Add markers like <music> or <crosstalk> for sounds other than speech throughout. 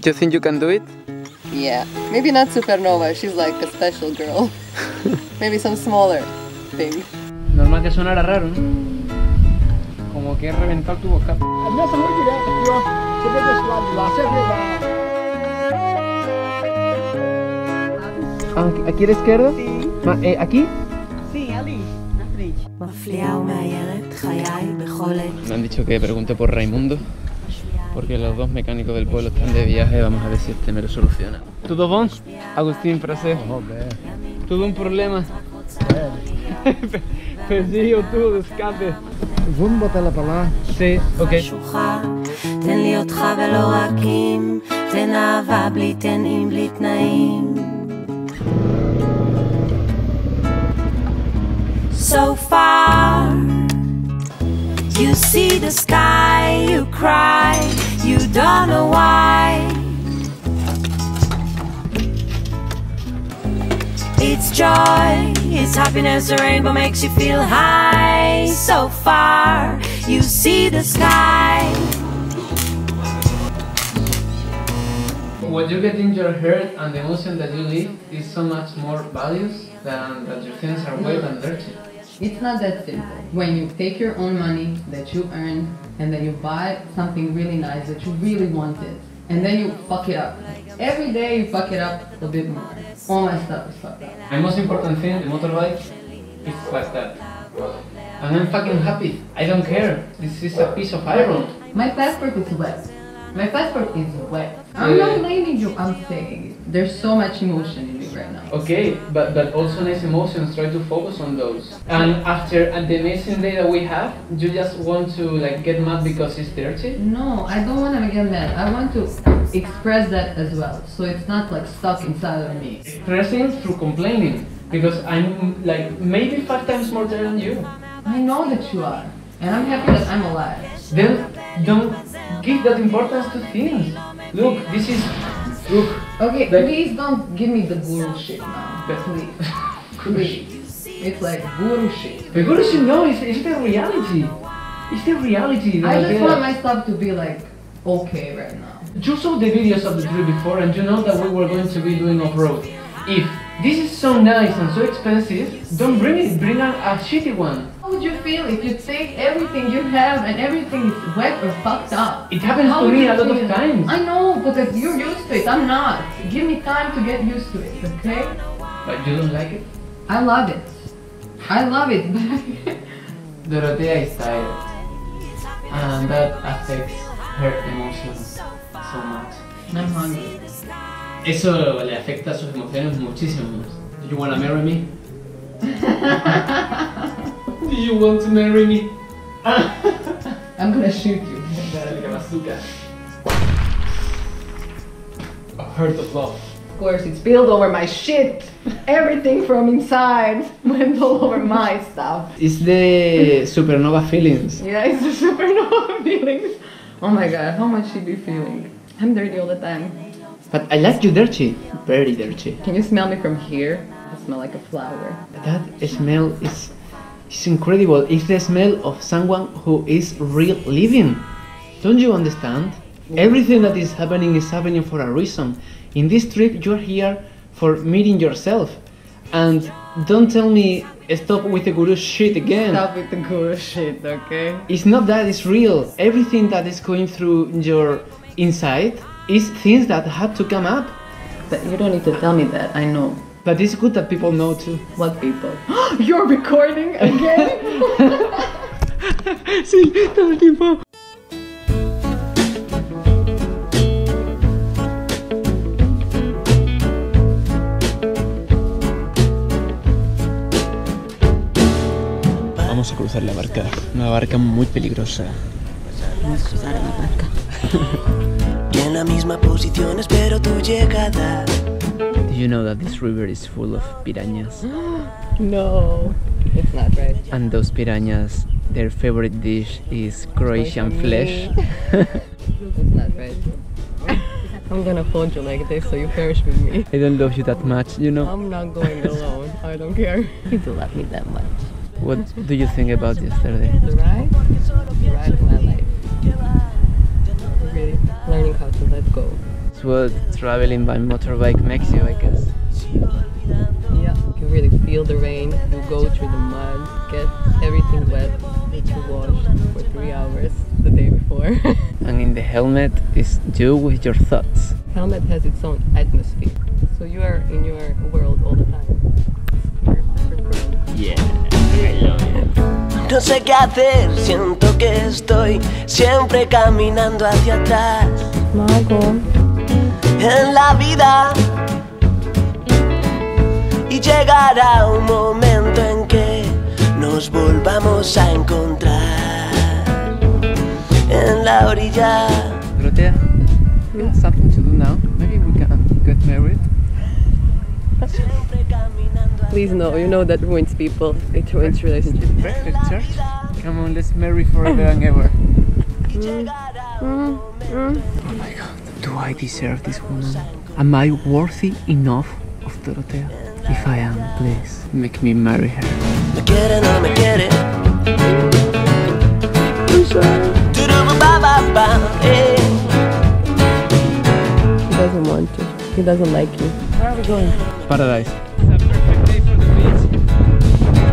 Do you think you can do it? Yeah. Maybe not Supernova, she's like a special girl. <laughs> Maybe some smaller thing. Normal que sonara raro, ¿no? Como que he reventado tu boca. Ah, aquí a la izquierda? Sí. Eh, ¿Aquí? Sí, Ali. Me han dicho que pregunte por Raimundo porque los dos mecánicos del pueblo están de viaje, vamos a ver si este me lo soluciona. ¿Todo bon? Agustín Frase. Oh, <laughs> ¿Tuvo un problema? Perdí el tubo de escape. Vamos a botar la palabra. Sí, ok. so far. You see the sky, you cry. You don't know why. It's joy, it's happiness, the rainbow makes you feel high. So far, you see the sky. What you get in your heart and the emotion that you live is so much more values than that your things are wet and dirty. It's not that simple. When you take your own money that you earn and then you buy something really nice that you really wanted and then you fuck it up. Every day you fuck it up a bit more. All my stuff is fucked up. My most important thing, the motorbike, is like that. And I'm fucking happy. I don't care. This is a piece of iron. My passport is wet. My passport is wet. I'm not blaming you, I'm saying. There's so much emotion in me right now. Okay, but, but also nice emotions, try to focus on those. And after uh, the amazing day that we have, you just want to like get mad because it's dirty? No, I don't want to get mad. I want to express that as well. So it's not like stuck inside of me. Expressing through complaining. Because I'm like maybe five times more tired than you. I know that you are. And I'm happy that I'm alive. Then don't give that importance to things. Look, this is look. Okay, Like- please don't give me the guru shit now. But- Please. Please. <laughs> It's like guru shit. The good should no, it's, it's the reality. It's the reality. I just want my stuff to be like okay right now. You saw the videos of the trip before and you know that we were going to be doing off-road. If this is so nice and so expensive, don't bring it, bring a, a shitty one. How would you feel if you take everything you have and everything is wet or fucked up? It happens How to me a lot of times. I know, but if you're used to it, I'm not. Give me time to get used to it, okay? But you don't like it? I love it. I love it, <laughs> but Dorothea is tired. And that affects her emotions so much. I'm hungry. Eso le afecta a sus emociones muchísimo. Do you wanna marry me? <laughs> Do you want to marry me? <laughs> I'm gonna shoot you. Dale, que bazooka. A heart of love. Of course, it spilled over my shit. Everything from inside <laughs> went all over my stuff. It's the supernova feelings. Yeah, it's the <laughs> supernova feelings. Oh my god, how much she be feeling? I'm dirty all the time. But I like you dirty. Very dirty. Can you smell me from here? I smell like a flower. That smell is, is incredible. It's the smell of someone who is real living. Don't you understand? Everything that is happening is happening for a reason. In this trip, you are here for meeting yourself. And don't tell me stop with the guru shit again. Stop with the guru shit, okay? It's not that, it's real. Everything that is going through your inside is things that had to come up. But you don't need to tell me that, I know. But it's good that people know too. What people? <gasps> You're recording again? <laughs> sí, todo el tiempo. Vamos a cruzar la barca, una barca muy peligrosa. Y <laughs> en la misma posición espero tu llegada. You know that this river is full of piranhas? <gasps> no, it's not right. And those piranhas, their favorite dish is Croatian flesh. <laughs> It's not right. <laughs> I'm gonna hold you like this so you perish with me. I don't love you that much, you know. I'm not going alone. I don't care. <laughs> You do love me that much. What do you think about yesterday? The ride? The ride of my life. Really learning how to let go. That's what traveling by motorbike makes you, I guess. Yeah, you can really feel the rain. You go through the mud, get everything wet that you washed for three hours the day before. <laughs> And in the helmet is you with your thoughts. Helmet has its own atmosphere, so you are in your world all the time. Your separate. Yeah, I love it. No sé qué hacer, siento que estoy siempre caminando hacia atrás Mago. En la vida. Y llegará un momento en que nos volvamos a encontrar en la orilla. Dorotea, we have something to do now. Maybe we can get married. Siempre caminando hacia Please no, you know that ruins people. It ruins relationships. Perfect church. Come on, let's marry forever and ever. Mm, mm. Oh my god, do I deserve this woman? Am I worthy enough of Dorothea? If I am, please make me marry her. Me quiere, no me quiere. Turubababa, eh. He doesn't want to. He doesn't like you. Where are we going? Paradise. It's a perfect day for the beach.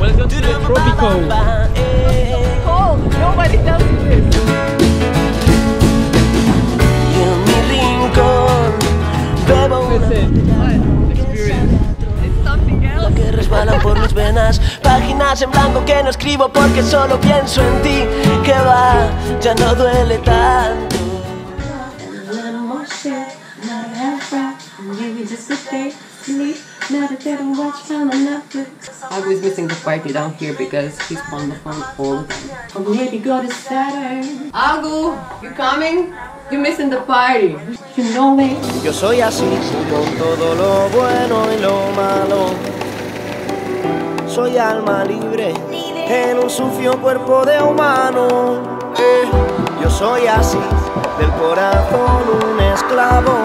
Welcome to the tropical. Eh. Oh, nobody tells you this. Que resbala por mis en blanco que solo. Que va. I was missing the party down here because he's on the phone all the time. Agu, you coming? You're missing the party. You know me. Yo soy así, con todo lo bueno y lo malo Soy alma libre en un sucio cuerpo de humano Eh, Yo soy así, del corazón un esclavo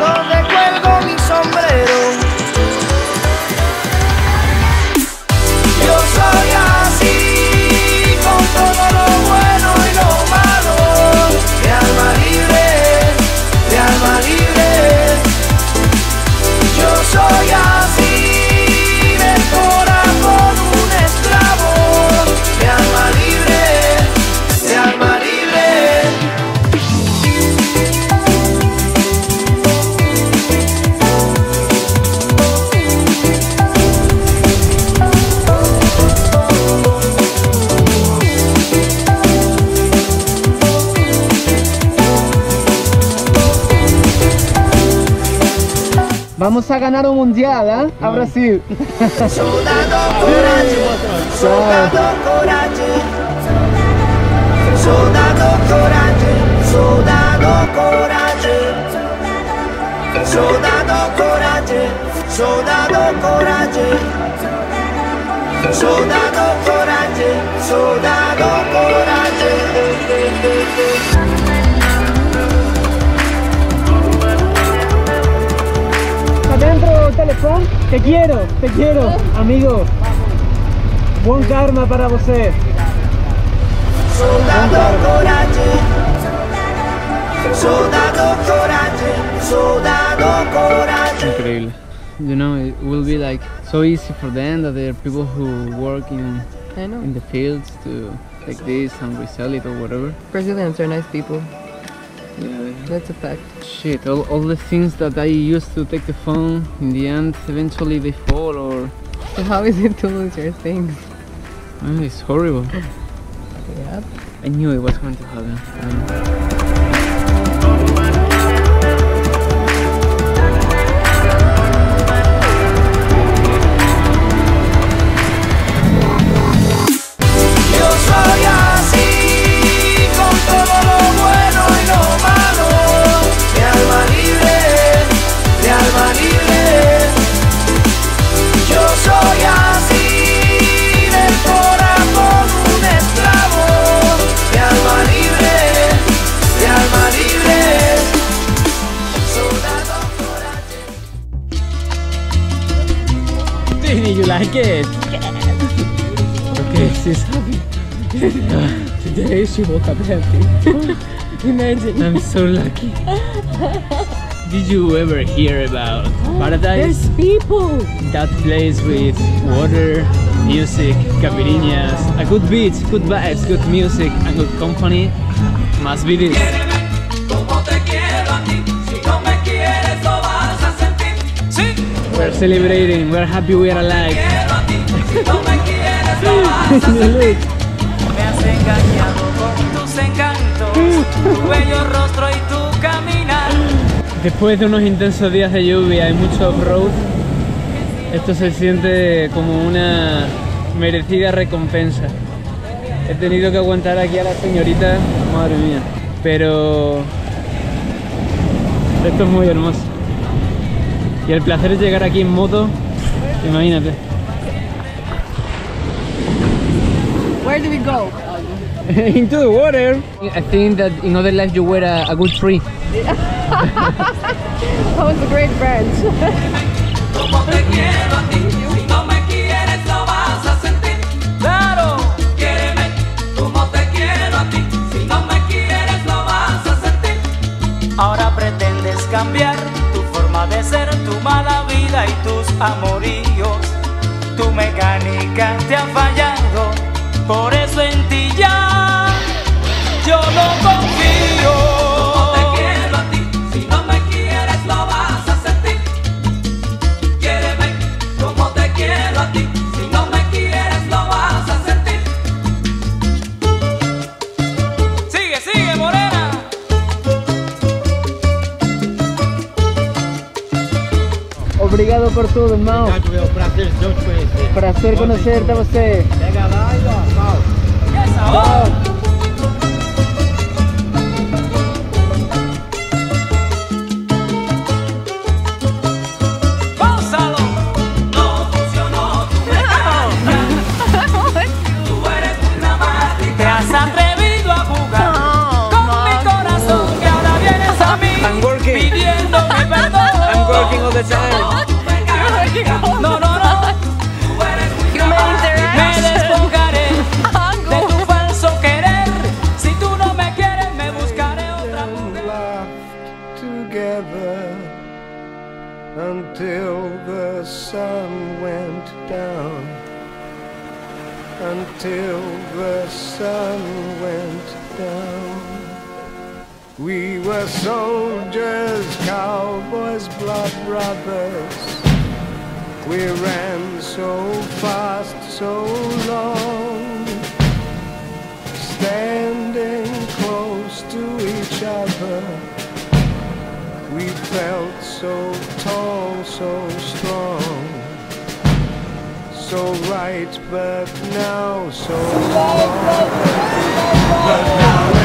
Donde cuelgo mi sombrero Vamos a ganar un mundial, ¿ah? A Brasil. Soldado <laughs> coraggio, soldado coraggio Soldado coraggio, soldado coraggio Soldado coraggio, soldado coraggio Soldado coraggio, soldado Te quiero, te quiero, amigo. Buen karma para você. Soldado coraggio Increíble. You know, it will be like so easy for them that there are people who work in in the fields to take this and resell it or whatever. Brazilians are nice people. Yeah. That's a fact. Shit, all, all the things that I used to take the phone, in the end, eventually they fall or So how is it to lose your things? Ah, it's horrible. <laughs> Yep. I knew it was going to happen. Um, like it? Okay, she's happy. <laughs> Today she woke up happy. <laughs> Imagine. I'm so lucky. Did you ever hear about Paradise? There's people. That place with water, music, caipirinhas, a good beach, good vibes, good music, and good company. Must be this. We're celebrating, we're happy we are alive. Me has engañado con tus encantos, tu bello rostro y tu caminar. Después de unos intensos días de lluvia y mucho off-road, esto se siente como una merecida recompensa. He tenido que aguantar aquí a la señorita, madre mía, pero esto es muy hermoso. Y el placer es llegar aquí en moto, imagínate. Where do we go? <laughs> Into the water. I think that in other life you were a, good tree. <laughs> that was a great branch. cambiar ser, tu mala vida y tus amoríos. Tu mecánica te ha fallado, por eso en ti ya yo no confío. Obrigado por tudo, irmão. prazer de te conhecer. Prazer conhecerte a você. Pega lá e ó, pau. Esa, Until the sun went down. We were soldiers, cowboys, blood brothers. We ran so fast, so long standing close to each other. We felt so tall, so strong, so right, but now so wrong. But now